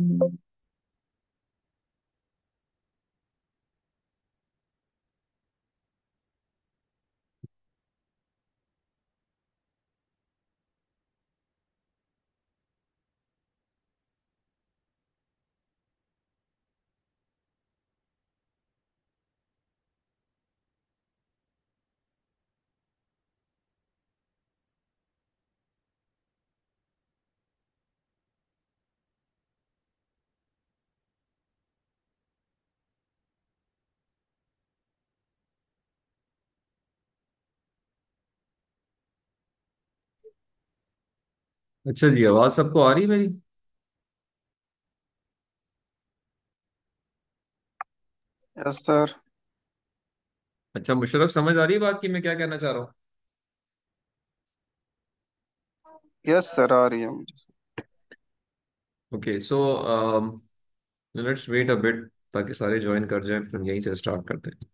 Mm-hmm. अच्छा जी आवाज़ सबको आ रही है मेरी? यस सर अच्छा मुशर्रफ समझ आ रही है बात कि मैं क्या कहना चाह रहा हूँ? यस सर आ रही है मुझे okay so let's wait a bit ताकि सारे ज्वाइन कर जाएँ फिर यहीं से स्टार्ट करते हैं।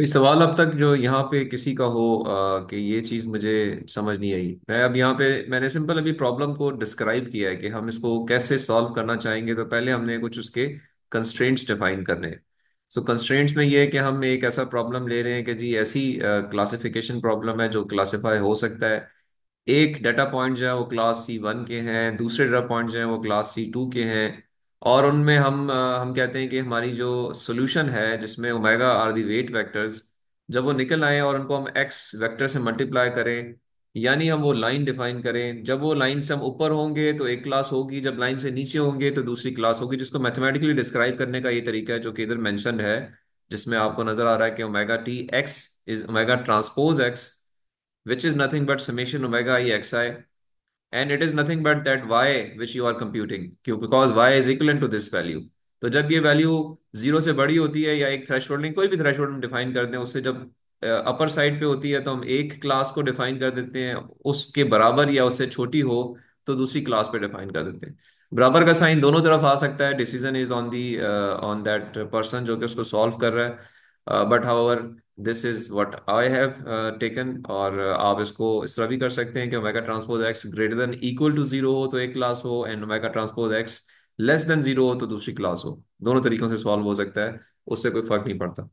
कोई सवाल अब तक जो यहाँ पे किसी का हो अ, कि ये चीज़ मुझे समझ नहीं आई। मैं अब यहाँ पे मैंने सिंपल अभी प्रॉब्लम को डिस्क्राइब किया है कि हम इसको कैसे सॉल्व करना चाहेंगे तो पहले हमने कुछ उसके कंस्ट्रेंट्स डिफाइन करने हैं। सो कंस्ट्रेंट्स में ये है कि हम एक ऐसा प्रॉब्लम ले रहे हैं कि जी ऐसी क्लासिफिकेशन प्रॉब्लम है जो क्लासिफाई हो सकता है। एक डाटा पॉइंट जो है वो क्लास सी वन के हैं दूसरे डाटा पॉइंट जो है वो क्लास सी टू के हैं। और उनमें हम हम कहते हैं कि हमारी जो सोल्यूशन है, जिसमें omega are the weight vectors जब वो निकल आए और उनको हम एक्स वेक्टर से मल्टीप्लाई करें, यानी हम वो लाइन डिफाइन करें, जब वो लाइन से हम ऊपर होंगे तो एक क्लास होगी, जब लाइन से नीचे होंगे तो दूसरी क्लास होगी, जिसको मैथमेटिकली डिस्क्राइब करने का ये तरीका है, जो कि इधर मेंशन्ड है, जिसमें आपको नज़र आ रहा है कि omega T X is omega transpose X which is nothing but but summation omega X xi and it is nothing but that y which you are computing क्यों because y is equivalent to this value. तो जब ये value zero से बड़ी होती है या एक थ्रेशोल्ड कोई भी थ्रेशोल्ड हम डिफाइन करते हैं उससे जब अपर uh, साइड पे होती है तो हम एक क्लास को डिफाइन कर देते हैं उसके बराबर या उससे छोटी हो तो दूसरी क्लास पे डिफाइन कर देते हैं। बराबर का साइन दोनों तरफ़ आ सकता है decision is on the on that person जो कि उसको सॉल्व कर रहा है। But however this is what I have taken और uh, आप इसको इस तरह भी कर सकते हैं कि omega transpose X greater than equal to zero हो तो एक क्लास हो and omega transpose X less than zero हो तो दूसरी क्लास हो। दोनों तरीकों से सॉल्व हो सकता है उससे कोई फ़र्क नहीं पड़ता।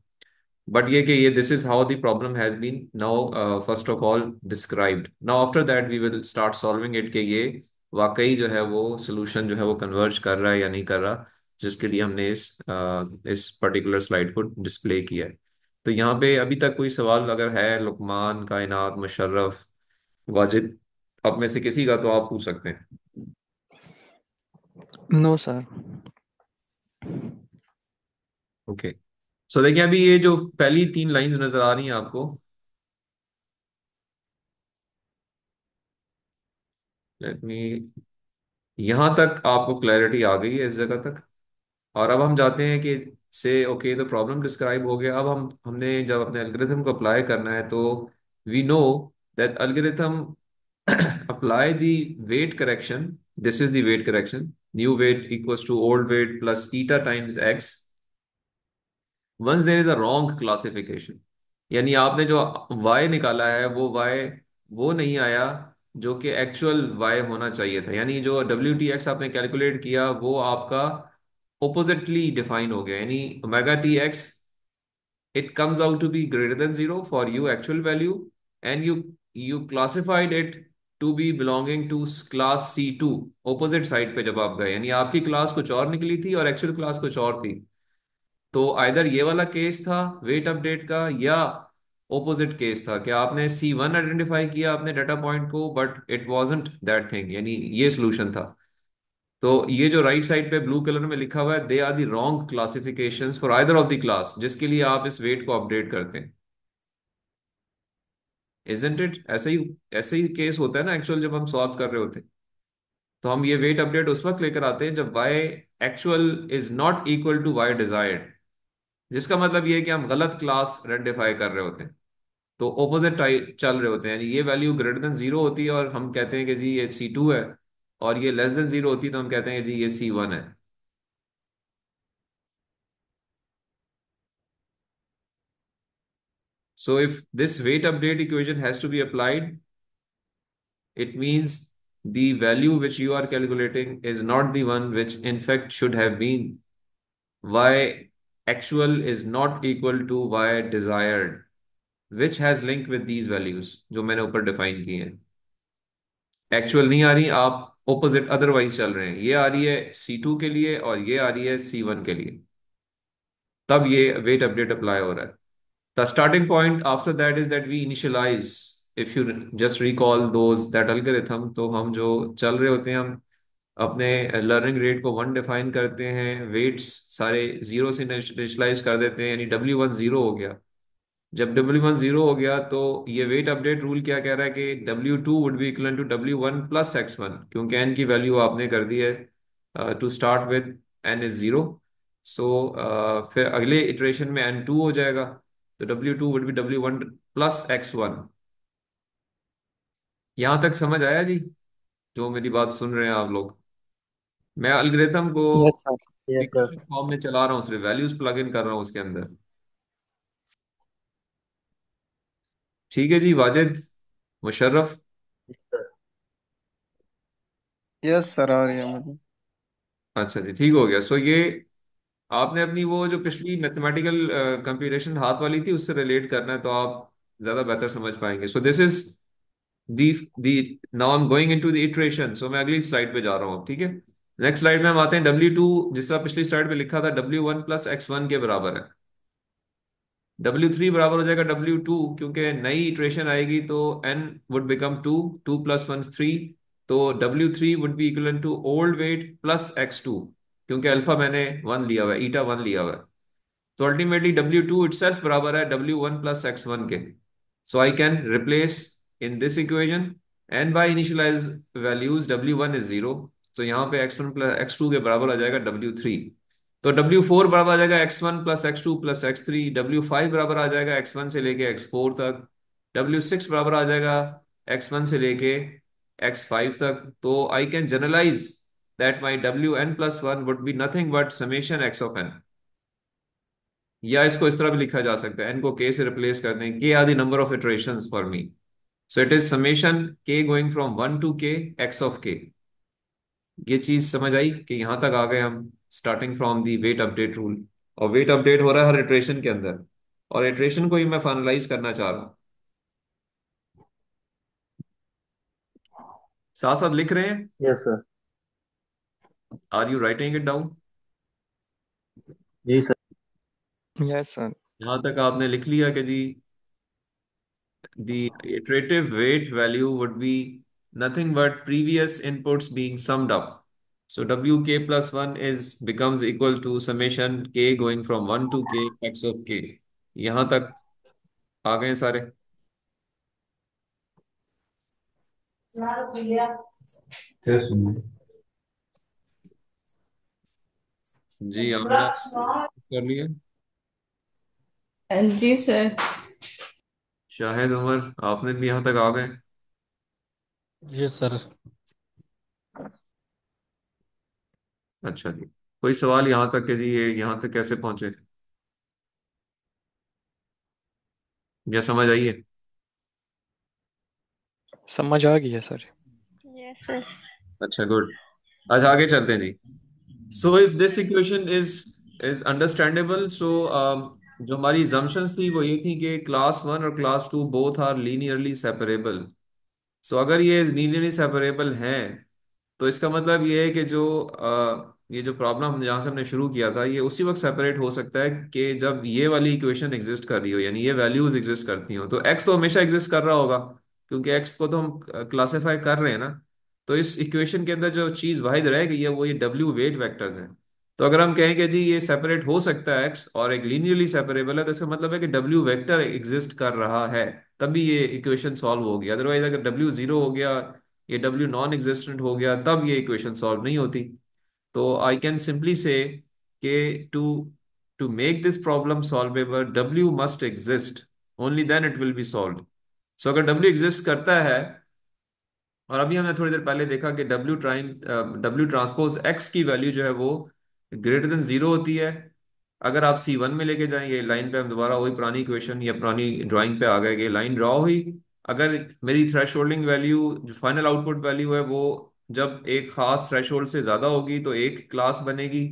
बट ये कि ये this is how the problem has been now first of all described now after that we will start solving it के ये वाकई जो है वो सोल्यूशन जो है वो कन्वर्ज कर रहा है या नहीं कर रहा जिसके लिए हमने इस uh, इस पर्टिकुलर स्लाइड को डिस्प्ले किया है। तो यहाँ पे अभी तक कोई सवाल अगर है लुकमान कायनात मुशर्रफ वाजिद आप में से किसी का तो आप पूछ सकते हैं। नो सर ओके सो देखिए अभी ये जो पहली तीन लाइंस नज़र आ रही हैं आपको। लेट मी यहाँ तक आपको क्लैरिटी आ गई है इस जगह तक। और अब हम जाते हैं कि से ओके तो प्रॉब्लम डिस्क्राइब हो गया। अब हम, हमने जब अपने एल्गोरिथम को अप्लाई करना है तो we know that algorithm apply the weight correction this is the weight correction new weight equals to old weight plus eta times X once there is a wrong classification यानी आपने जो y निकाला है, वो y, वो नहीं आया जो कि एक्चुअल y होना चाहिए था। यानी जो डब्ल्यू टी एक्स आपने कैलकुलेट किया, वो आपका oppositely हो गया, यानी omega T X it comes out to be greater than zero for you actual value, and you you classified it to be belonging to class C2 opposite side पे जब आप गए, यानी आपकी क्लास कुछ और निकली थी और एक्चुअल क्लास कुछ और थी। तो आइदर ये वाला केस था वेट अपडेट का, या ओपोजिट केस था, कि आपने सी वन आइडेंटिफाई किया अपने डाटा पॉइंट को but it wasn't that thing यानी ये सोल्यूशन था। तो ये जो राइट साइड पे ब्लू कलर में लिखा हुआ है they are the wrong classifications for either of the class जिसके लिए आप इस वेट को अपडेट करते हैं। इजंट इट ऐसे ही ऐसे ही केस होता है ना एक्चुअल जब हम सॉल्व कर रहे होते हैं। तो हम ये वेट अपडेट उस वक्त लेकर आते हैं जब y actual is not equal to y desired जिसका मतलब ये है कि हम गलत क्लास रेक्टिफाई कर रहे होते हैं। तो टाइप चल रहे होते हैं ये वैल्यू ग्रेटर देन ज़ीरो होती है और हम कहते हैं कि जी ये सी टू है। और ये लेस देन ज़ीरो होती तो हम कहते हैं, जी, ये सी वन है। So if this weight update equation has to be applied it means the value which you are calculating is not then which in fact should have been Y actual is not equal to Y desired which has link with these values जो मैंने ऊपर define किए हैं। Actual नहीं आ रही, आप opposite otherwise चल रहे हैं। ये आ रही है सी टू के लिए और ये आ रही है सी वन के लिए। तब ये वेट अपडेट अप्लाई हो रहा है। The starting point after that is that we initialize. If you just recall those that algorithm, तो हम जो चल रहे होते हैं हम अपने लर्निंग रेट को वन डिफाइन करते हैं। वेट्स सारे ज़ीरो से इनिशियलाइज कर देते हैं यानी डब्ल्यू वन ज़ीरो हो गया। जब डब्ल्यू वन ज़ीरो हो गया तो ये वेट अपडेट रूल क्या कह रहा है कि W two would be equal to W one plus X one क्योंकि एन की वैल्यू आपने कर दी है to start with N is zero so फिर अगले इटरेशन में एन टू हो जाएगा तो W two would be W one plus X one यहाँ तक समझ आया जी जो मेरी बात सुन रहे हैं आप लोग? मैं अलगोरिथम को सर यस फॉर्म में चला रहा हूँ वैल्यूज़ प्लग इन कर रहा हूँ उसके अंदर। ठीक है जी वाजिद मुशर्रफ। यस सर आ रही है मुझे। अच्छा जी ठीक हो गया। सो ये आपने अपनी वो जो पिछली मैथमेटिकल कंप्यूटेशन हाथ वाली थी उससे रिलेट करना है तो आप ज़्यादा बेहतर समझ पाएँगे। So this is the the now I am going into the iteration so मैं अगली स्लाइड पे जा रहा हूँ अब ठीक है? नेक्स्ट स्लाइड में हम आते हैं। डब्ल्यू टू जिस तरह पिछली स्लाइड पे लिखा था W one plus X one के बराबर है। डब्ल्यू थ्री बराबर हो जाएगा डब्ल्यू टू क्योंकि नई इटरेशन आएगी तो N would become two two plus one three तो W three would be equal to old weight plus X two क्योंकि अल्फ़ा मैंने वन लिया हुआ है ईटा वन लिया हुआ है। तो अल्टीमेटली डब्ल्यू टू इटसेल्फ बराबर है W one plus X one के। So I can replace in this equation and by initialize values W one is zero तो यहाँ पे X one plus X two के बराबर आ जाएगा डब्ल्यू थ्री तो डब्ल्यू फोर बराबर आ जाएगा X one plus X two plus X three W five बराबर आ जाएगा एक्स वन से लेके एक्स फोर तक डब्ल्यू सिक्स बराबर आ जाएगा एक्स वन से लेके एक्स फाइव तक। तो I can generalize that my W N plus one would be nothing but summation X of N या इसको इस तरह भी लिखा जा सकता है एन को के से रिप्लेस कर दें K are the number of iterations for me so it is summation K going from one to K X of K ये चीज़ समझ आई कि यहाँ तक आ गए हम। Starting from the weight update rule और वेट अपडेट हो रहा है हर इटरेशन के अंदर। और इटरेशन को ही मैं फाइनलाइज करना चाह रहा हूँ। साथ साथ लिख रहे हैं? Yes sir are you writing it down ji sir yes sir यहाँ तक आपने लिख लिया कि जी the iterative weight value would be nothing but previous inputs being summed up. So wk plus 1 is becomes equal to summation k going from 1 to k x of k. यहाँ तक आ गए सारे जी आमना कर लिए जी सर शाहिद उमर आपने भी यहाँ तक आ गए यस सर अच्छा जी। कोई सवाल यहाँ तक कि जी ये यहाँ तक कैसे पहुँचे? या समझ आइए समझ आ गई है सर। यस सर अच्छा गुड। अच्छा आगे चलते हैं जी। So if this equation is is understandable so जो हमारी assumptions थी वो ये थी कि क्लास वन और class two both are linearly separable so अगर ये लीनियरली सेपरेबल हैं तो इसका मतलब ये है कि जो अ, ये जो प्रॉब्लम हम जहाँ से हमने शुरू किया था ये उसी वक्त सेपरेट हो सकता है कि जब ये वाली इक्वेशन एग्जिस्ट कर रही हो यानी ये वैल्यूज़ एग्जिस्ट करती हो। तो एक्स तो हमेशा एग्जिस्ट कर रहा होगा क्योंकि एक्स को तो हम क्लासीफाई कर रहे हैं ना। तो इस इक्वेशन के अंदर जो चीज़ वाहिद रह गई है वो ये डब्ल्यू वेट वैक्टर्स हैं। तो अगर हम कहें कि जी ये सेपरेट हो सकता है एक्स और एक लीनियरली सेपरेबल है तो इसका मतलब है कि डब्ल्यू वेक्टर एग्जिस्ट कर रहा है तभी ये इक्वेशन सॉल्व होगी अदरवाइज़ अगर डब्ल्यू ज़ीरो हो गया ये डब्ल्यू नॉन एग्जिस्टेंट हो गया, तब ये इक्वेशन सॉल्व नहीं होती। तो आई कैन सिंपली से कि to to make this problem solvable W must exist only then it will be solve so अगर डब्ल्यू एग्जिस्ट करता है, और अभी हमने थोड़ी देर पहले देखा कि W times W transpose X की वैल्यू जो है वो ग्रेटर देन ज़ीरो होती है। अगर आप सी वन में लेके जाएँगे लाइन पे हम दोबारा वही पुरानी इक्वेशन या पुरानी ड्राइंग पे आ गए कि लाइन ड्रॉ हुई। अगर मेरी थ्रेश होल्डिंग वैल्यू जो फाइनल आउटपुट वैल्यू है वो जब एक खास थ्रेश होल्ड से ज़्यादा होगी तो एक क्लास बनेगी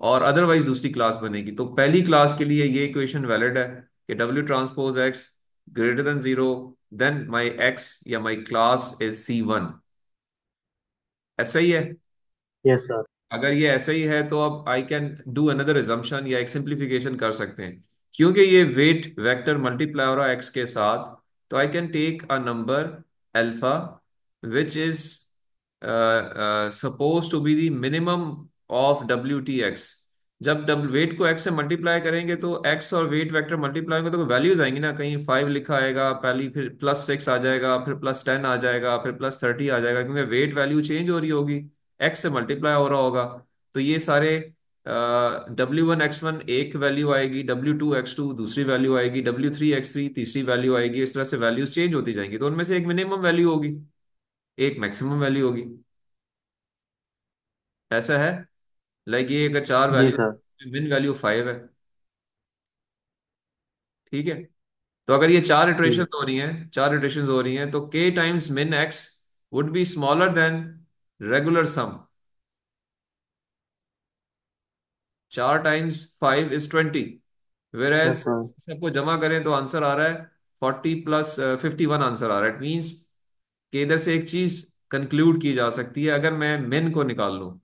और अदरवाइज़ दूसरी क्लास बनेगी। तो पहली क्लास के लिए ये इक्वेशन वैलिड है कि W transpose X greater than 0 then my x या my class is C1 ऐसा ही है? यस सर अगर ये ऐसा ही है तो अब I can do another assumption या एक सिंप्लीफिकेशन कर सकते हैं। क्योंकि ये वेट वेक्टर मल्टीप्लाई हो रहा है एक्स के साथ तो I can take a number alpha which is suppose to be the minimum of W T X जब डब्ल वेट को एक्स से मल्टीप्लाई करेंगे तो एक्स और वेट वेक्टर मल्टीप्लाई होंगे तो वैल्यूज़ आएँगी ना, कहीं फाइव लिखा आएगा, पहली फिर प्लस सिक्स आ जाएगा, फिर प्लस टेन आ जाएगा, फिर प्लस थर्टी आ जाएगा, क्योंकि वेट वैल्यू चेंज हो रही होगी। एक्स से मल्टीप्लाई हो रहा होगा। तो ये सारे डब्ल्यू वन एक्स वन एक वैल्यू आएगी डब्ल्यू टू एक्स टू दूसरी वैल्यू आएगी डब्ल्यू थ्री एक्स थ्री तीसरी वैल्यू आएगी इस तरह से वैल्यूज़ चेंज होती जाएँगी। तो उनमें से एक मिनिमम वैल्यू होगी एक मैक्सिमम वैल्यू होगी। ऐसा है? लाइक ये अगर चार वैल्यू मिन वैल्यू फाइव है। ठीक है? तो अगर ये चार जी। इटरेशंस हो रही हैं चार इटरेशंस हो रही हैं तो K times min X would be smaller than regular sum चार times five is twenty whereas सबको जमा करें तो आंसर आ रहा है forty plus fifty one answer आ रहा है. इट मीन्स कि इधर से एक चीज़ कंक्लूड की जा सकती है अगर मैं मिन को निकाल लूँ।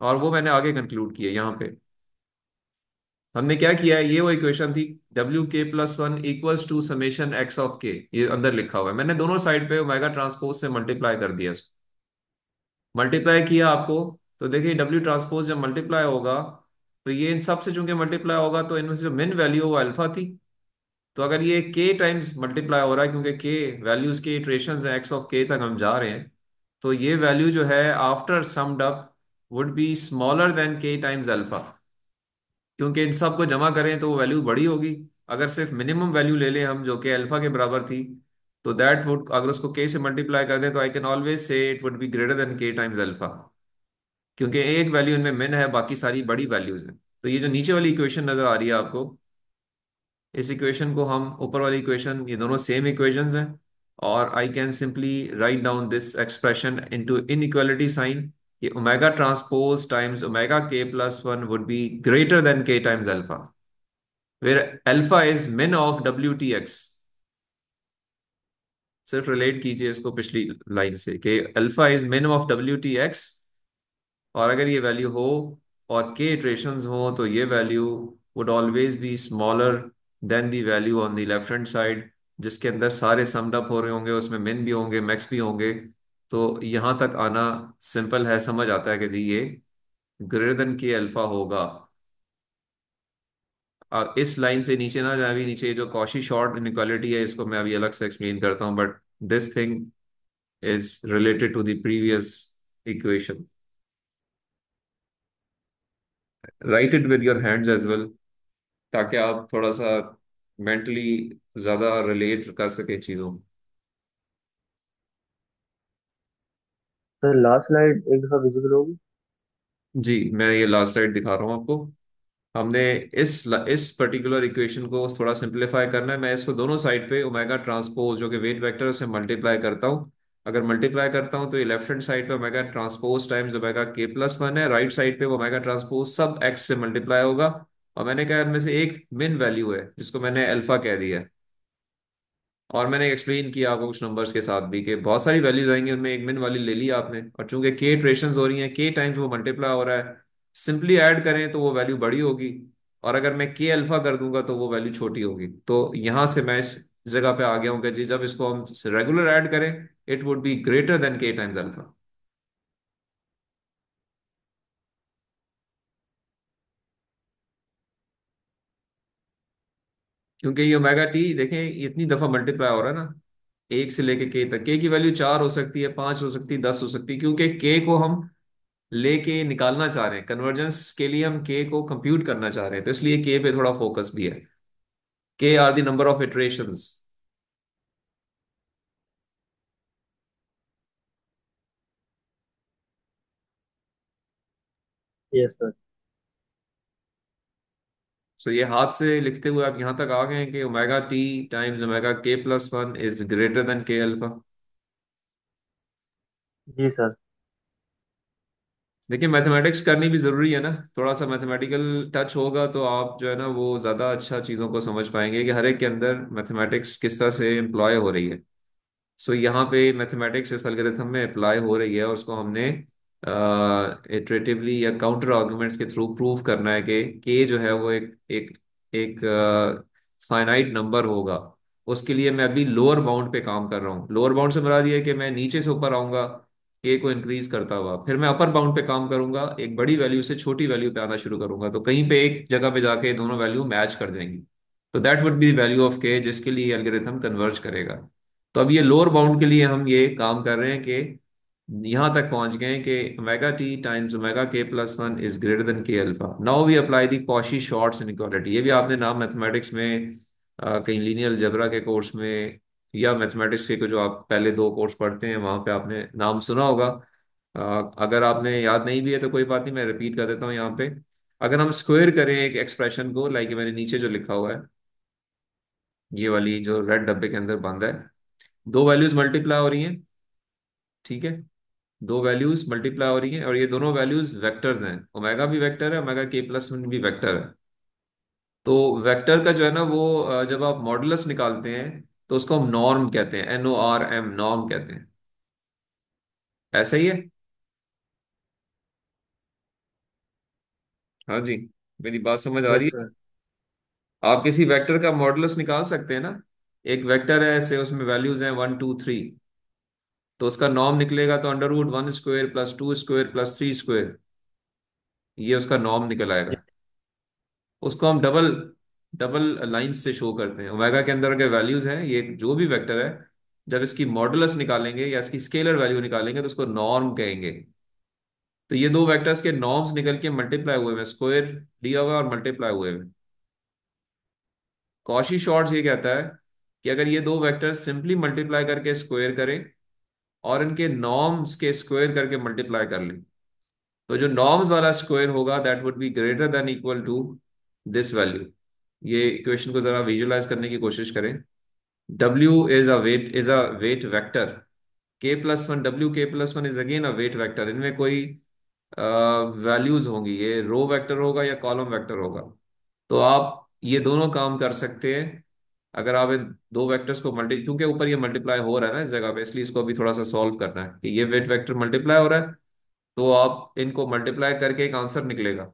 और वो मैंने आगे कंक्लूड किया यहाँ पे। हमने क्या किया है? ये वो इक्वेशन थी W K plus one equals to summation X of K ये अंदर लिखा हुआ है। मैंने दोनों साइड पे ओमेगा ट्रांसपोज से मल्टीप्लाई कर दिया। मल्टीप्लाई किया आपको तो देखिए डब्ल्यू ट्रांसपोज जब मल्टीप्लाई होगा तो ये इन सबसे चूँकि मल्टीप्लाई होगा तो इनमें से जो मिन वैल्यू वो अल्फ़ा थी। तो अगर ये के टाइम्स मल्टीप्लाई हो रहा है, क्योंकि के वैल्यूज़ के इटरेशंस हैं एक्स ऑफ़ के तक हम जा रहे हैं तो ये वैल्यू जो है after summed up would be smaller than K times alpha क्योंकि इन सबको जमा करें तो वो वैल्यू बड़ी होगी। अगर सिर्फ़ मिनिमम वैल्यू ले लें हम, जो कि अल्फ़ा के बराबर थी तो दैट वुड अगर उसको के से मल्टीप्लाई कर दें तो I can always say it would be greater than K times alpha क्योंकि एक वैल्यू इनमें मिन है, बाकी सारी बड़ी वैल्यूज़ हैं। तो ये जो नीचे वाली इक्वेशन नज़र आ रही है आपको, इस इक्वेशन को हम ऊपर वाली इक्वेशन ये दोनों सेम इक्वेशन हैं। और I can simply write down this expression into inequality sign कि omega transpose times omega K plus one would be greater than K times alpha where alpha is min of W T X सिर्फ़ relate कीजिए इसको पिछली line से कि alpha is min of W T X और अगर ये value हो और के इटरेशंस हो तो ये value would always be smaller than the value on the left hand side जिसके अंदर सारे समड अप हो रहे होंगे, उसमें मिन भी होंगे मैक्स भी होंगे। तो यहाँ तक आना सिंपल है, समझ आता है कि जी ये ग्रेटर देन के अल्फ़ा होगा। इस लाइन से नीचे ना जाए, अभी नीचे जो कॉशी शॉर्ट इनइक्वालिटी है, इसको मैं अभी अलग से एक्सप्लेन करता हूँ but this thing is related to the previous equation right it with your hands as well ताकि आप थोड़ा सा मेंटली ज़्यादा रिलेट कर सके चीज़ों सर लास्ट स्लाइड एक दफ़ा विजिबल होगी जी मैं ये लास्ट स्लाइड दिखा रहा हूँ आपको। हमने इस इस पर्टिकुलर इक्वेशन को थोड़ा सिंप्लीफाई करना है। मैं इसको दोनों साइड पे ओमेगा ट्रांसपोज जो कि वेट वेक्टर से मल्टीप्लाई करता हूँ। अगर मल्टीप्लाई करता हूँ तो ये लेफ़्ट हैंड साइड पे omega transpose times omega K plus one है राइट साइड पे ओमेगा ट्रांसपोज सब एक्स से मल्टीप्लाई होगा। और मैंने कहा इनमें से एक मिन वैल्यू है, जिसको मैंने अल्फ़ा कह दिया है। और मैंने एक्सप्लेन किया आपको कुछ नंबर्स के साथ भी कि बहुत सारी वैल्यूज़ आएँगी उनमें, एक मिन वाली ले ली आपने। और चूँकि के इटरेशंस हो रही हैं के टाइम्स वो मल्टीप्लाई हो रहा है सिंपली ऐड करें तो वो वैल्यू बड़ी होगी। और अगर मैं के अल्फ़ा कर दूँगा तो वो वैल्यू छोटी होगी। तो यहाँ से मैं जगह पे आ गया हूँ कि जी, जब इसको हम रेगुलर ऐड करें it would be greater than K times alpha क्योंकि ये ओमेगा टी देखें, इतनी दफ़ा मल्टीप्लाई हो रहा है ना। एक से लेके के तक। के की वैल्यू चार हो सकती है, पाँच हो सकती है, दस हो सकती है, क्योंकि के को हम लेके निकालना चाह रहे हैं। कन्वर्जेंस के लिए हम के को कंप्यूट करना चाह रहे हैं तो इसलिए के पे थोड़ा फोकस भी है। K are the number of iterations yes sir so ये हाथ से लिखते हुए आप यहाँ तक आ गए हैं कि omega T times omega K plus one is greater than K alpha ji sir देखिए मैथमेटिक्स करनी भी ज़रूरी है ना। थोड़ा सा मैथमेटिकल टच होगा तो आप जो है ना वो ज़्यादा अच्छा चीज़ों को समझ पाएँगे कि हर एक के अंदर मैथमेटिक्स किस तरह से एम्प्लॉय हो रही है। सो so, यहाँ पे मैथमेटिक्स इस एल्गोरिथम में अप्लाई हो रही है और उसको हमने इटरेटिवली या काउंटर आर्गुमेंट्स के थ्रू प्रूव करना है कि के जो है वो एक एक एक फाइनाइट नंबर होगा। उसके लिए मैं अभी लोअर बाउंड पे काम कर रहा हूँ। लोअर बाउंड से मुराद ये है कि मैं नीचे से ऊपर आऊँगा। के को इंक्रीज करता हुआ। फिर मैं अपर बाउंड पे काम करूँगा, एक बड़ी वैल्यू से छोटी वैल्यू पे आना शुरू करूँगा तो कहीं पे एक जगह पे जाके दोनों वैल्यू मैच कर जाएँगी। तो that would be value of K जिसके लिए एल्गोरिथम कन्वर्ज करेगा। तो अब ये लोअर बाउंड के लिए हम ये काम कर रहे हैं कि यहाँ तक पहुँच गए कि omega T times omega K plus one is greater than K alpha now we apply the Cauchy Schwarz inequality ये भी आपने नाम मैथमेटिक्स में कहीं लीनियर जबरा के कोर्स में या मैथमेटिक्स के जो आप पहले दो कोर्स पढ़ते हैं, वहाँ पे आपने नाम सुना होगा। अगर आपने याद नहीं भी है तो कोई बात नहीं, मैं रिपीट कर देता हूँ यहाँ पे। अगर हम स्क्वायर करें एक एक्सप्रेशन को, लाइक मैंने नीचे जो लिखा हुआ है, ये वाली जो रेड डब्बे के अंदर बंद है। दो वैल्यूज़ मल्टीप्लाई हो रही हैं, ठीक है? दो वैल्यूज़ मल्टीप्लाई हो रही हैं और ये दोनों वैल्यूज़ वेक्टर्स हैं। ओमेगा भी वेक्टर है, ओमेगा के प्लस वन भी वेक्टर है। तो वेक्टर का जो है ना, वो जब आप मॉडुलस निकालते हैं तो उसको हम नॉर्म कहते हैं N O R M norm कहते हैं। ऐसा ही है? हाँ जी मेरी बात समझ आ रही है? आप किसी वेक्टर का मॉडुलस निकाल सकते हैं ना? एक वेक्टर है ऐसे उसमें वैल्यूज़ हैं वन टू थ्री तो उसका नॉर्म निकलेगा तो under root one square plus two square plus three square ये उसका नॉर्म निकल आएगा। उसको हम डबल डबल लाइंस से शो करते हैं। ओमेगा के अंदर के वैल्यूज़ हैं, ये जो भी वेक्टर है, जब इसकी मॉडुलस निकालेंगे या इसकी स्केलर वैल्यू निकालेंगे तो उसको नॉर्म कहेंगे। तो ये दो वेक्टर्स के नॉर्म्स निकल के मल्टीप्लाई हुए हैं स्क्वायर दिया हुआ और मल्टीप्लाई हुए हैं। कॉशी शॉर्ट्स ये कहता है कि अगर ये दो वेक्टर्स सिंपली मल्टीप्लाई करके स्क्वायर करें और इनके नॉर्म्स के स्क्वायर करके मल्टीप्लाई कर लें तो जो नॉर्म्स वाला स्क्वायर होगा that would be greater than equal to this value ये इक्वेशन को जरा विजुलाइज करने की कोशिश करें। W is a weight is a weight vector K plus one W K plus one is again a weight vector इनमें कोई values uh, होंगी। ये रो वेक्टर होगा या कॉलम वेक्टर होगा। तो आप ये दोनों काम कर सकते हैं। अगर आप इन दो वेक्टर्स को मल्टी क्योंकि ऊपर ये मल्टीप्लाई हो रहा है ना इस जगह पे इसलिए इसको अभी थोड़ा सा सॉल्व करना है कि ये वेट वेक्टर मल्टीप्लाई हो रहा है। तो आप इनको मल्टीप्लाई करके एक आंसर निकलेगा।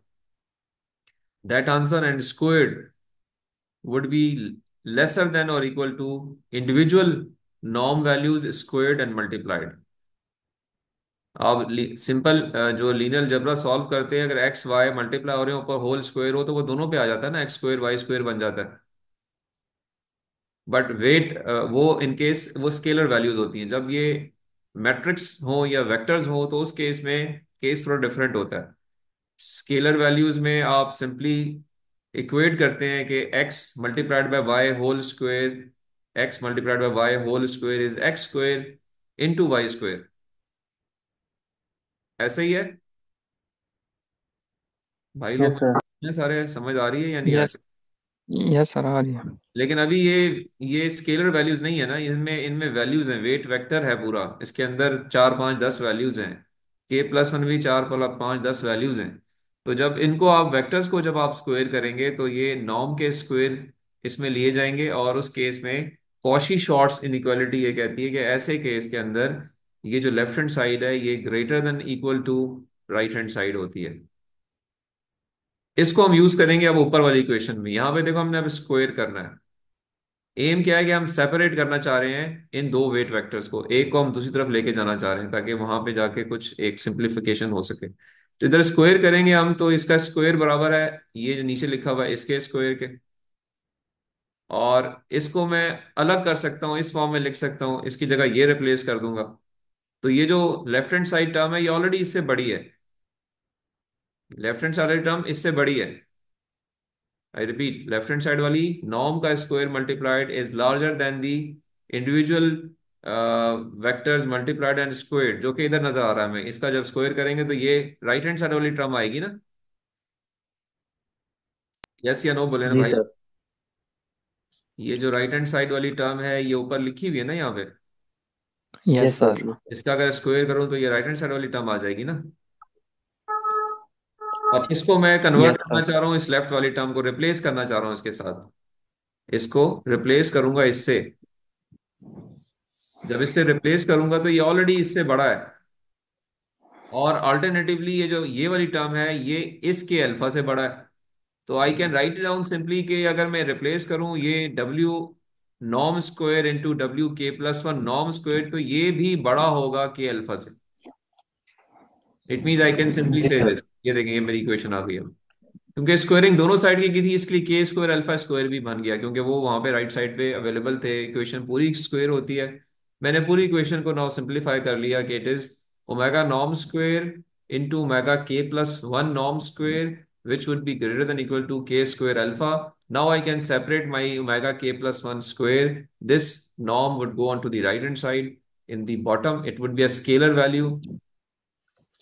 That answer and squared would be lesser than or equal to individual norm values squared and multiplied. आप सिंपल जो लीनियर अलजेब्रा सॉल्व करते हैं, अगर एक्स वाई मल्टीप्लाई हो रहे हो, ऊपर होल स्क्वायर हो तो वो दोनों पे आ जाता है ना एक्स स्क्वायर वाई स्क्वायर बन जाता है। बट वेट वो इन केस वो स्केलर वैल्यूज़ होती हैं। जब ये मैट्रिक्स हो या वेक्टर्स हो तो उस केस में केस थोड़ा डिफरेंट होता है। स्केलर वैल्यूज़ में आप सिंपली इक्वेट करते हैं कि x multiplied by Y whole square x multiplied by Y whole square is X square into Y square ऐसा ही है? भाई लोग सर सारे समझ आ रही है या नहीं आ यस यस सर आ रही है। लेकिन अभी ये ये स्केलर वैल्यूज़ नहीं है ना? इनमें इनमें वैल्यूज़ हैं वेट वेक्टर है पूरा। इसके अंदर चार पाँच दस वैल्यूज़ हैं। के प्लस वन भी चार प्लस पाँच दस वैल्यूज़ हैं। तो जब इनको आप वेक्टर्स को जब आप स्क्वायर करेंगे तो ये नॉर्म के स्क्वायर इसमें लिए जाएँगे और उस केस में कॉशी शॉर्ट्स इनइक्वालिटी ये कहती है कि ऐसे केस के अंदर ये जो लेफ़्ट हैंड साइड है, ये greater than equal to right hand side होती है। इसको हम यूज़ करेंगे अब ऊपर वाली इक्वेशन में। यहाँ पे देखो हमने अब स्क्वायर करना है। एम क्या है कि हम सेपरेट करना चाह रहे हैं इन दो वेट वेक्टर्स को। एक को हम दूसरी तरफ़ लेके जाना चाह रहे हैं ताकि वहाँ पे जाके कुछ एक सिंप्लीफिकेशन हो सके। तो इधर स्क्वायर करेंगे हम तो इसका स्क्वायर बराबर है, ये जो नीचे लिखा हुआ है, इसके स्क्वायर के। और इसको मैं अलग कर सकता हूँ, इस फॉर्म में लिख सकता हूँ, इसकी जगह ये रिप्लेस कर दूँगा। तो ये जो लेफ़्ट हैंड साइड टर्म है, ये ऑलरेडी इससे बड़ी है। लेफ़्ट हैंड साइड टर्म इससे बड़ी है। I repeat left hand side वाली नॉर्म का square multiplied is larger than the individual vectors multiplied and squared जो कि इधर नज़र आ रहा है हमें। इसका जब स्क्वायर करेंगे तो ये राइट हैंड साइड वाली टर्म आएगी ना? यस या नो बोले ना भाई? ये जो राइट हैंड साइड वाली टर्म है ये ऊपर लिखी हुई है ना यहाँ पे? यस सर इसका अगर स्क्वायर करूँ तो ये राइट हैंड साइड वाली टर्म आ जाएगी ना? और इसको मैं कन्वर्ट यस करना चाह रहा हूँ इस लेफ़्ट वाली टर्म को रिप्लेस करना चाह रहा हूँ इसके साथ। इसको रिप्लेस करूँगा इससे। जब इससे रिप्लेस करूँगा तो ये ऑलरेडी इससे बड़ा है। और अल्टरनेटिवली ये जो, ये वाली टर्म है, ये इसके अल्फ़ा से बड़ा है। तो I can write down simply कि अगर मैं रिप्लेस करूँ ये डब्ल्यू नॉम square into W K plus one norm square तो ये भी बड़ा होगा के अल्फ़ा से। It means I can simply say this ये देखें, ये मेरी इक्वेशन आ गई है क्योंकि स्क्वायरिंग दोनों साइड की की थी, इसलिए के स्क्वायर अल्फ़ा स्क्वायर भी बन गया, क्योंकि वो वहाँ पे राइट साइड पे अवेलेबल थे। इक्वेशन पूरी स्क्वायर होती है। मैंने पूरी इक्वेशन को नाउ सिंप्लीफाई कर लिया कि it is omega norm square into omega के plus one Nom square which would be greater than equal to के square alpha now I can separate my omega के plus one square this Nom would go on to the right hand side in the bottom it would be a scalar value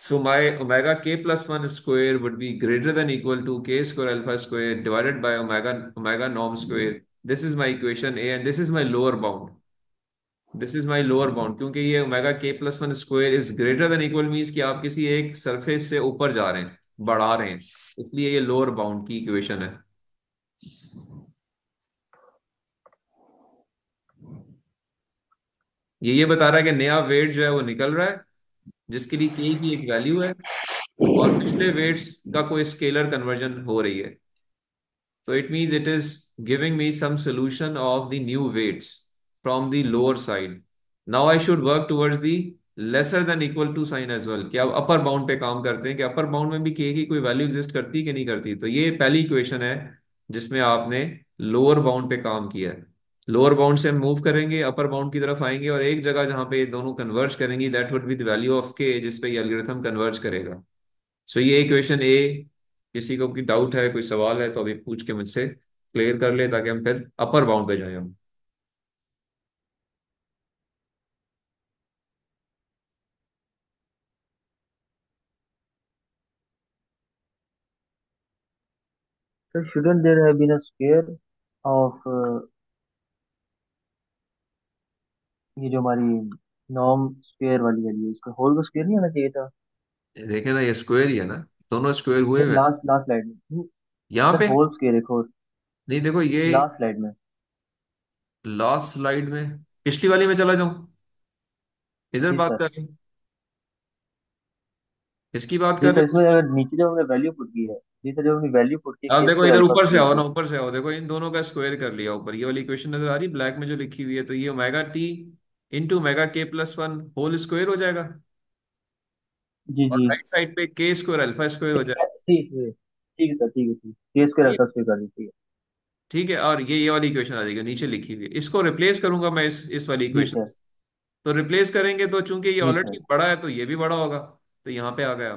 so my omega के plus one square would be greater than equal to के square alpha square divided by omega omega norm square this is my equation A and this is my lower bound This is my lower bound क्योंकि ये omega K plus one square is greater than equal means कि आप किसी एक surface से ऊपर जा रहे हैं, बढ़ा रहे हैं, इसलिए ये लोअर बाउंड की इक्वेशन है। ये ये बता रहा है कि नया वेट जो है वो निकल रहा है, जिसके लिए के की एक वैल्यू है, और पिछले वेट्स का कोई स्केलर कन्वर्जन हो रही है। So it means it is giving me some solution of the new weights from the lower side. Now I should work towards the lesser than equal to sign as well. कि अब upper bound पे काम करते हैं कि upper bound में भी के की कोई वैल्यू एग्जिस्ट करती है कि नहीं करती तो ये पहली इक्वेशन है जिसमें आपने लोअर बाउंड पे काम किया है लोअर बाउंड से हम मूव करेंगे अपर बाउंड की तरफ़ आएँगे और एक जगह जहाँ पे दोनों कन्वर्ज करेंगी that would be the value of K जिस पे ये एल्गोरिथम कन्वर्ज करेगा सो ये इक्वेशन ए किसी को कोई डाउट है, कोई सवाल है तो अभी पूछ के मुझसे क्लियर कर ले ताकि हम फिर अपर बाउंड पे जाएँ हम sir shouldn't there have been a square of uh, ये जो हमारी नॉर्म स्क्वायर वाली है ये इसका होल का स्क्वायर नहीं आना चाहिए था? देखे ना ये स्क्वायर ही है ना दोनों स्क्वायर हुए हुए। हैं लास्ट लास्ट स्लाइड में। नहीं, यहाँ सर पे? होल स्क्वायर एक और। नहीं देखो ये लास्ट स्लाइड में। लास्ट स्लाइड में पिछली वाली में चला जाऊँ। इधर जी बात सर। कर रहे हैं। इसकी बात जी कर सर रहे इसमें हैं अगर नीचे जो हमने वैल्यू पुट की है। जी सर जो हमने वैल्यू पुट की अब देखो इधर ऊपर से आओ ना ऊपर से आओ। देखो इन दोनों का स्क्वायर कर लिया ऊपर ये वाली इक्वेशन नज़र आ रही ब्लैक में जो लिखी हुई है तो ये omega T into omega K plus one whole square हो जाएगा। जी और जी। राइट साइड पे के स्क्वायर अल्फ़ा स्क्वायर हो जाएगा। ठीक है ठीक है सर ठीक है ठीक है। के स्क्वायर अल्फ़ा स्क्वायर कर दीजिए ठीक है और ये ये वाली इक्वेशन आ जाएगी नीचे लिखी हुई है। इसको रिप्लेस करूँगा मैं इस इस वाली जी इक्वेशन सर तो रिप्लेस करेंगे तो चूँकि ये जी ऑलरेडी सर बड़ा है तो ये भी बड़ा होगा। तो यहाँ पे आ गया।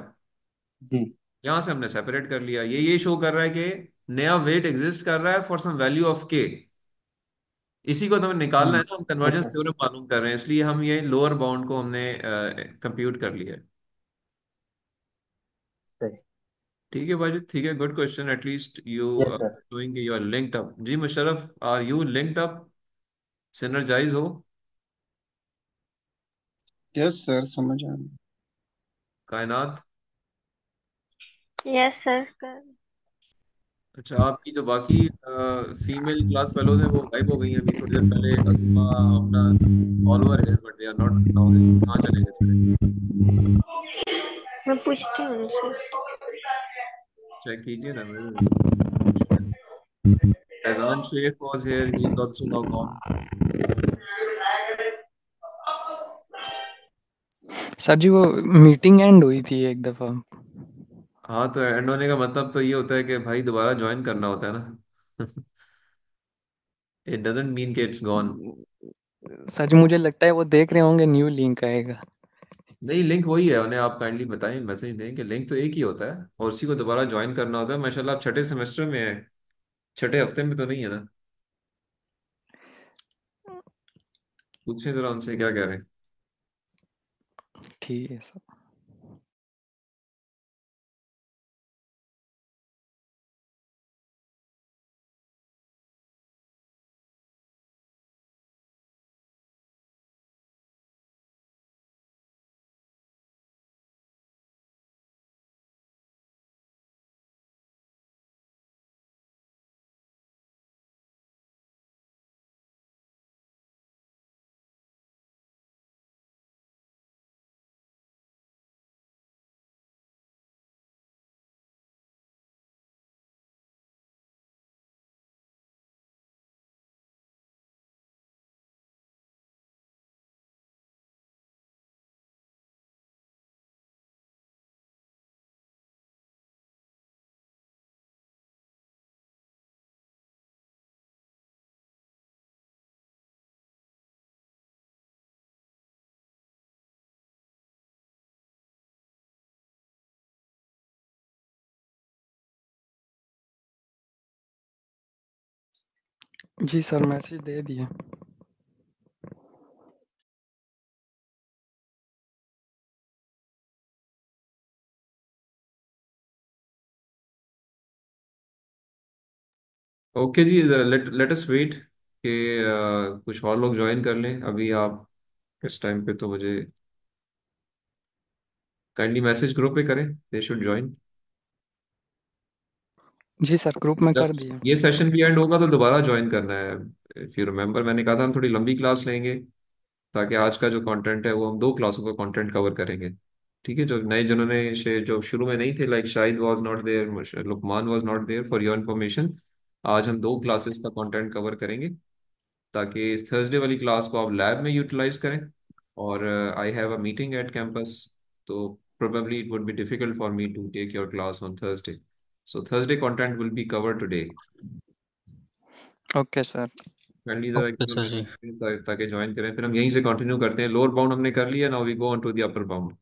जी। यहाँ से हमने सेपरेट कर लिया। ये ये शो कर रहा है कि नया वेट एग्जिस्ट कर रहा है फॉर सम वैल्यू ऑफ़ के इसी को तो हमें निकालना है हम्म ना हम कन्वर्जेंस थ्योरम मालूम कर रहे हैं इसलिए हम ये लोअर बाउंड को हमने कंप्यूट कर लिया है। ठीक है भाई ठीक है good question at least you showing you are linked up ji Musharraf are you linked up synergize हो? यस सर समझ आ गया कायनात? यस सर कर अच्छा आपकी जो बाकी फीमेल क्लास फेलोज हैं वो गायब हो गई हैं अभी थोड़ी देर पहले। अस्मा अपना all over here but they are not now कहाँ चले गए सारे? मैं पूछती हूँ उनसे। चेक कीजिए ना मेरे Azan Sheikh was here he is also now gone. Sir जी वो मीटिंग एंड हुई थी एक दफ़ा। हाँ तो एंड होने का मतलब तो ये होता है कि भाई दोबारा ज्वाइन करना होता है ना। इट डजंट मीन कि इट्स गॉन सच मुझे लगता है वो देख रहे होंगे न्यू लिंक आएगा। नहीं लिंक वही है उन्हें आप काइंडली बताएँ मैसेज दें कि लिंक तो एक ही होता है और उसी को दोबारा ज्वाइन करना होता है। माशाल्लाह आप छठे सेमेस्टर में है छठे हफ़्ते में तो नहीं है ना? पूछें जरा उनसे क्या कह रहे हैं। ठीक है सर। जी सर, मैसेज दे दिए। ओके जी लेट अस वेट कि कुछ और लोग ज्वाइन कर लें। अभी आप इस टाइम पे तो मुझे काइंडली मैसेज ग्रुप पे करें, दे शुड ज्वाइन। जी सर ग्रुप में जब कर दिए ये सेशन भी एंड होगा तो दोबारा ज्वाइन करना है इफ़ यू रिमेम्बर मैंने कहा था हम थोड़ी लंबी क्लास लेंगे ताकि आज का जो कंटेंट है वो हम दो क्लासों का कंटेंट कवर करेंगे। ठीक है जो नए जिन्होंने जो शुरू में नहीं थे like Shahid was not there Luqman was not there for your information आज हम दो क्लासेस का कंटेंट कवर करेंगे ताकि इस थर्सडे वाली क्लास को आप लैब में यूटिलाइज करें। और I have a meeting at campus तो probably it would be difficult for me to take your class on Thursday. So Thursday content will be covered today. Okay sir Kindly जरा Okay, sir जी। ताकि join करें? फिर हम यहीं से continue करते हैं। लोअर बाउंड हमने कर लिया now we go on to the upper bound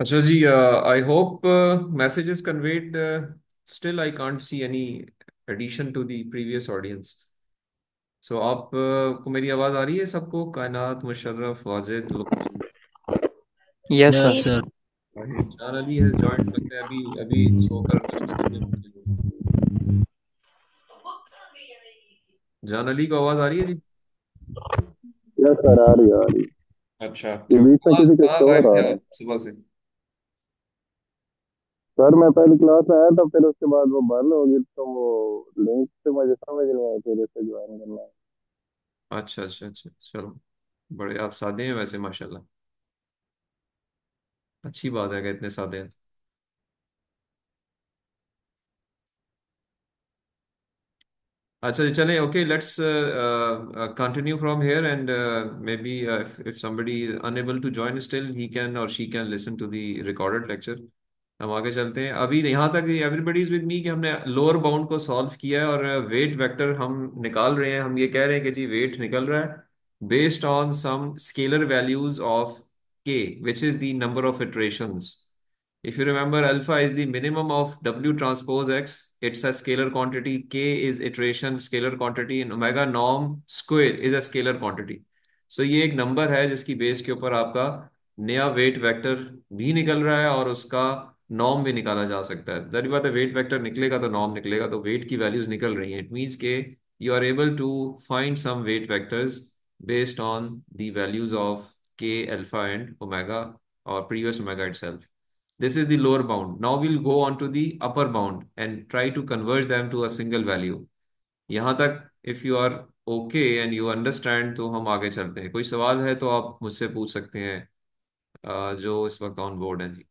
अच्छा जी I hope message is conveyed still I can't see any addition to the previous audience so आप uh, को मेरी आवाज़ आ रही है सबको? Kaynat Musharraf Wajid yes sir sir Jan Ali has joined लगता है अभी अभी सोकर कुछ जान अली को आवाज़ आ रही है जी? यस सर आ रही है, आ रही अच्छा बीच में कहाँ किसी का गायब थे आप सुबह से? सर, मैं पहली क्लास में आया था, फिर उसके बाद वो बंद हो गई तो वो लिंक से मुझे समझ नहीं आई फिर इसे ज्वाइन करना है। अच्छा अच्छा अच्छा चलो। बड़े आप सादे हैं वैसे, माशाल्लाह। अच्छी बात है कि इतने सादे हैं। अच्छा जी, चलें okay let's continue from here and maybe if somebody is unable to join still, he can or she can listen to the recorded lecture हम आगे चलते हैं अभी यहाँ तक एवरीबडी इज़ विद मी कि हमने लोअर बाउंड को सॉल्व किया है और वेट वेक्टर हम निकाल रहे हैं हम ये कह रहे हैं कि जी वेट निकल रहा है based on some scalar values of K which is the number of iterations If you remember, alpha is the minimum of W transpose X. It's a scalar quantity. K is iteration scalar quantity and omega norm square is a scalar quantity. So ये एक number है जिसकी base के ऊपर आपका नया weight vector भी निकल रहा है और उसका नॉर्म भी निकाला जा सकता है। दरी बात है वेट फैक्टर निकलेगा तो नॉर्म निकलेगा तो वेट की वैल्यूज़ निकल रही है। इट मीन्स के you are able to find some weight factors based on the values of K alpha and omega और previous omega itself this is the lower bound now will go on to the upper bound and try to convert them to a value यहाँ तक if you are okay and you understand तो हम आगे चलते हैं। कोई सवाल है तो आप मुझसे पूछ सकते हैं जो इस वक्त ऑन बोर्ड है जी।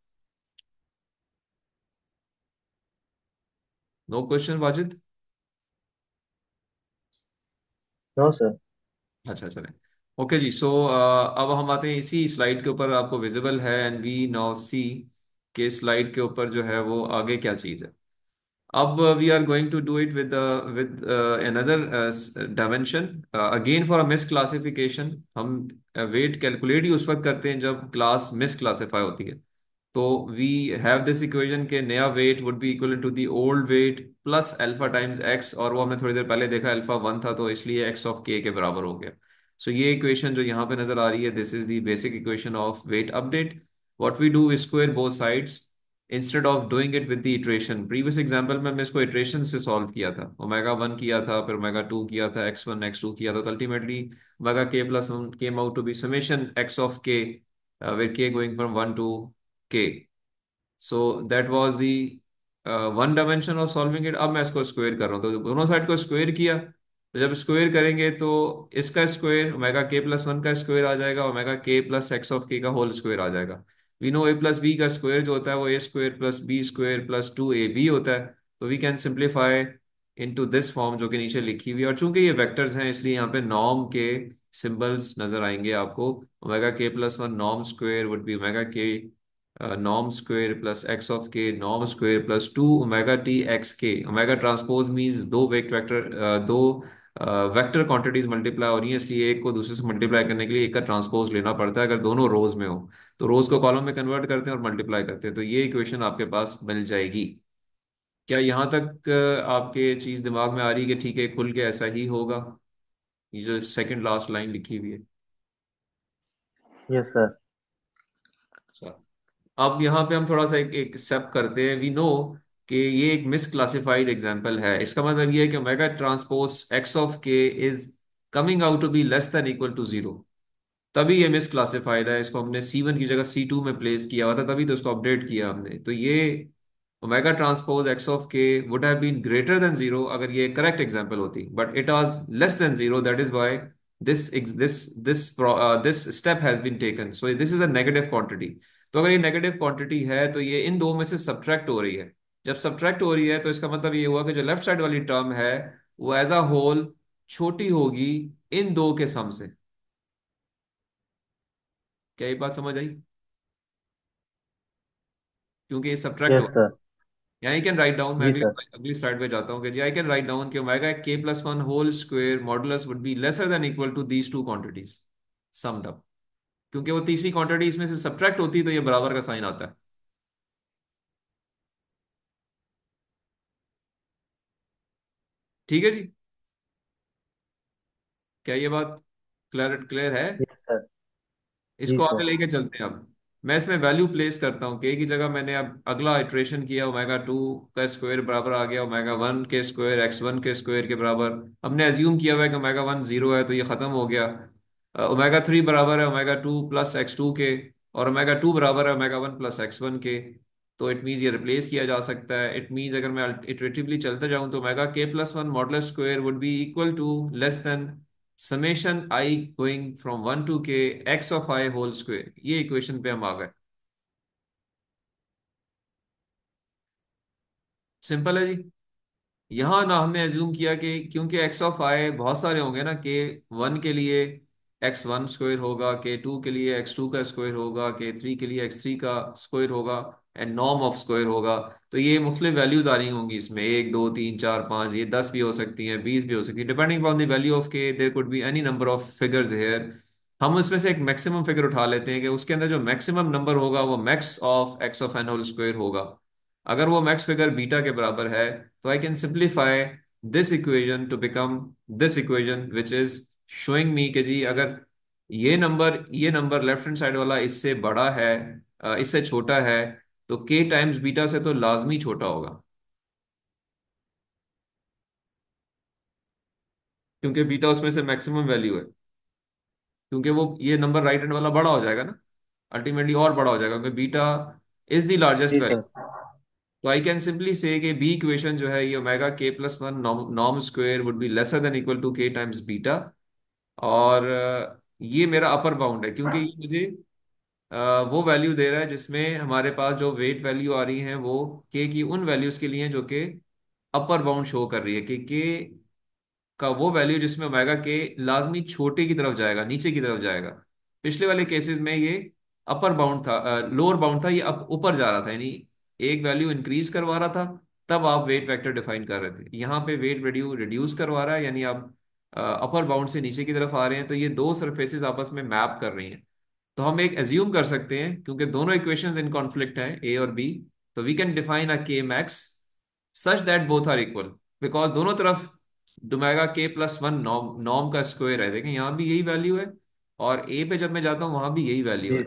No question Wajid no sir अच्छा चलें ओके जी सो अब हम आते हैं इसी स्लाइड के ऊपर आपको विजिबल है एंड वी नाउ सी के स्लाइड के ऊपर जो है वो आगे क्या चीज़ है। अब we are going to do it with uh, another uh, dimension. Uh, again for a misclassification हम वेट कैलकुलेट ही उस वक्त करते हैं जब क्लास मिस क्लासीफाई होती है। तो वी हैव दिस इक्वेशन के नया weight would be equal to the old weight plus alpha times X और वो हमने थोड़ी देर पहले देखा अल्फ़ा वन था तो इसलिए एक्स ऑफ़ के के बराबर हो गया। सो so ये इक्वेशन जो यहाँ पे नज़र आ रही है this is the basic equation of weight update what we do square both sides instead of doing it with the iteration previous example में मैं इसको इटरेशन से सॉल्व किया था। ओमेगा वन किया था, फिर ओमेगा टू किया था एक्स वन एक्स टू किया था। तो ultimately omega K plus one came out to be summation X of K with K going from one to K so that was the one dimension of solving it अब मैं इसको square कर रहा हूँ। तो दोनों साइड को square किया। तो जब स्क्वायर करेंगे तो इसका square omega K plus one का स्क्वायर आ जाएगा। ओमेगा के प्लस एक्स ऑफ़ के का होल स्क्वायर आ जाएगा। We know A plus B का स्क्वायर जो होता है वो A square plus B square plus two A B होता है। तो we can simplify into this form जो कि नीचे लिखी हुई है। और चूँकि ये वेक्टर्स हैं, इसलिए यहाँ पे नॉर्म के सिंबल्स नज़र आएँगे आपको। Omega K plus one norm square would be omega K norm square plus X of K norm square plus two omega T X K omega transpose means दो वेक्ट वेक्टर दो वेक्टर क्वांटिटीज मल्टीप्लाई हो रही है इसलिए एक को दूसरे से मल्टीप्लाई करने के लिए एक का ट्रांसपोज लेना पड़ता है अगर दोनों रोज में हो। तो रोज को कॉलम में कन्वर्ट करते हैं और मल्टीप्लाई करते हैं। तो ये इक्वेशन आपके पास मिल जाएगी। क्या यहाँ तक आपके चीज़ दिमाग में आ रही है कि ठीक है, खुल के ऐसा ही होगा? ये जो सेकंड लास्ट लाइन लिखी हुई है। यस सर अच्छा अब यहाँ पे हम थोड़ा सा एक, एक स्टेप करते हैं। वी नो कि ये एक मिस क्लासिफाइड एग्ज़ाम्पल है। इसका मतलब ये है कि omega transpose X of K is coming out to be less than equal to zero तभी ये मिस क्लासिफाइड है। इसको हमने सी वन की जगह सी टू में प्लेस किया हुआ था तभी तो इसको अपडेट किया हमने। तो ये omega transpose X of K would have been greater than zero अगर ये करेक्ट एग्जांपल होती। But it was less than zero that is why this this this this step has been taken so this is a negative quantity तो अगर ये negative quantity है तो ये इन दो में से सब्ट्रैक्ट हो रही है। जब सब्ट्रैक्ट हो रही है तो इसका मतलब ये हुआ कि जो लेफ़्ट साइड वाली टर्म है वो एज अ होल छोटी होगी इन दो के सम से। क्या ये बात समझ आई? क्योंकि ये सब्ट्रैक्ट यस हो यानी आई कैन राइट डाउन मैं जी अगली सर अगली स्लाइड पे जाता हूँ कि जी आई कैन राइट डाउन कि omega K plus one whole square modulus would be lesser than equal to these two quantities summed up क्योंकि वो तीसरी क्वांटिटी इसमें से सब्ट्रैक्ट होती है तो ये बराबर का साइन आता है। ठीक है जी? क्या ये बात क्लियर क्लियर है? इसको आगे लेके चलते हैं अब। मैं इसमें वैल्यू प्लेस करता हूँ के की जगह मैंने अब अगला इटरेशन किया ओमेगा टू का स्क्वायर बराबर आ गया omega one K square X one K square के बराबर। हमने एज्यूम किया हुआ है कि ओमेगा वन ज़ीरो है तो ये खत्म हो गया। ओमेगा थ्री बराबर है omega two plus X two K, और ओमेगा टू बराबर है omega one plus X one K. तो इट मीन्स ये रिप्लेस किया जा सकता है। इट मीन्स अगर मैं इटरेटिवली चलते जाऊँ तो omega K plus one model square would be equal to less than summation I going from one to K X of I whole square ये इक्वेशन पे हम आ गए। सिंपल है जी। यहाँ ना हमने एज्यूम किया कि क्योंकि एक्स ऑफ़ आई बहुत सारे होंगे ना के वन के लिए एक्स वन स्क्वायर होगा के टू के लिए एक्स टू का स्क्वायर होगा के थ्री के लिए एक्स थ्री का स्क्वायर होगा एंड नॉर्म ऑफ़ स्क्वायर होगा। तो ये मुख्तलिफ़ वैल्यूज़ आ रही होंगी इसमें। एक, दो, तीन, चार, पाँच, ये दस भी हो सकती हैं, बीस भी हो सकती है। Depending on the value of K there could be any number of figures here हम उसमें से एक मैक्सिमम फिगर उठा लेते हैं कि उसके अंदर जो मैक्सिमम नंबर होगा, वो max of X of N whole square होगा। अगर वो मैक्स फिगर बीटा के बराबर है तो I can simplify this equation to become this equation which is showing me कि जी अगर ये नंबर ये नंबर लेफ़्ट हैंड साइड वाला इससे बड़ा है इससे छोटा है तो के टाइम्स बीटा से तो लाजमी छोटा होगा। क्योंकि बीटा उसमें से मैक्सिमम वैल्यू है। क्योंकि वो ये नंबर राइट हैंड वाला बड़ा हो जाएगा ना। अल्टीमेटली और बड़ा हो जाएगा क्योंकि beta is the largest value तो आई कैन सिंपली से कि बी इक्वेशन जो है ये omega K plus one norm square would be lesser than equal to K times beta और ये मेरा अपर बाउंड है क्योंकि ये मुझे वो वैल्यू दे रहा है जिसमें हमारे पास जो वेट वैल्यू आ रही है वो के की उन वैल्यूज़ के लिए हैं जो कि अपर बाउंड शो कर रही है कि के का वो वैल्यू जिसमें ओमेगा के लाजमी छोटे की तरफ़ जाएगा, नीचे की तरफ़ जाएगा। पिछले वाले केसेस में ये अपर बाउंड था लोअर बाउंड था, ये अप ऊपर जा रहा था, यानी एक वैल्यू इंक्रीज करवा रहा था, तब आप वेट वेक्टर डिफाइन कर रहे थे। यहाँ पे वेट वैल्यू रिड्यूस करवा रहा है, यानी आप अपर बाउंड से नीचे की तरफ़ आ रहे हैं तो ये दो सरफेसेस आपस में मैप कर रही हैं। तो हम एक एज्यूम कर सकते हैं, क्योंकि दोनों इक्वेशंस इन कॉन्फ्लिक्ट हैं ए और बी तो we can define a K max such that both are equal because दोनों तरफ़ डोमेगा के प्लस वन नॉम नॉर्म का स्क्वायर है। देखें यहाँ भी यही वैल्यू है, और ए पे जब मैं जाता हूँ, वहाँ भी यही वैल्यू है।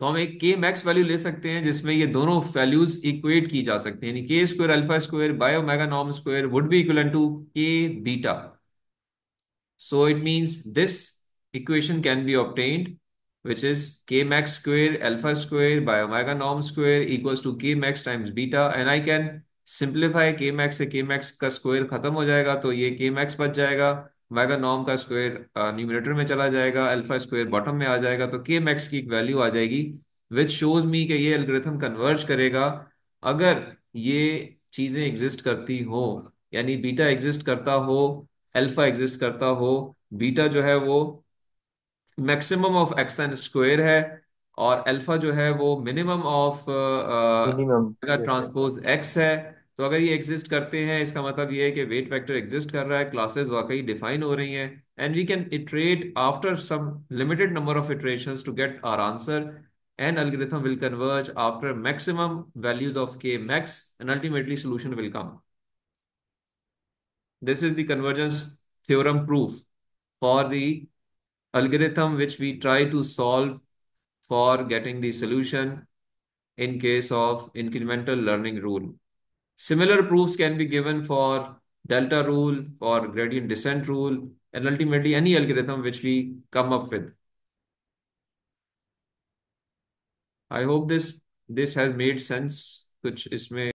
तो हम एक के मैक्स वैल्यू ले सकते हैं, जिसमें ये दोनों वैल्यूज़ इक्वेट की जा सकते हैं। यानी K square alpha square by omega norm square would be equal to K beta so it means this equation can be obtained which is K max square alpha square by omega norm square equals to K max times beta and I can simplify K max से के max का square खत्म हो जाएगा तो ये के max बच जाएगा। ओमेगा नॉर्म का स्क्वायर न्यूमरेटर में चला जाएगा अल्फ़ा स्क्वायर बॉटम में आ जाएगा तो k max की एक वैल्यू आ जाएगी विच शोज़ मी कि ये एल्गोरिथम कन्वर्ज करेगा। अगर ये चीज़ें एग्जिस्ट करती हो यानी बीटा एग्जिस्ट करता हो अल्फ़ा एग्जिस्ट करता हो बीटा जो है वो maximum of X N square है और अल्फ़ा जो है वो मिनिमम ऑफ़ ट्रांसपोज एक्स है तो अगर ये एग्जिस्ट करते हैं, इसका मतलब ये है कि वेट फैक्टर एग्जिस्ट कर रहा है क्लासेस वाकई डिफाइन हो रही हैं and we can iterate after some limited number of iteration to get our answer an algorithm will converge after maximum values of K max and ultimately solution will come this is the theorem proof for the algorithm which we try to solve for getting the in case of incremental learning rule Similar proofs can be given for delta rule, or gradient descent rule, and ultimately any algorithm which we come up with. I hope this this has made sense, which is made